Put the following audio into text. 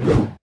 you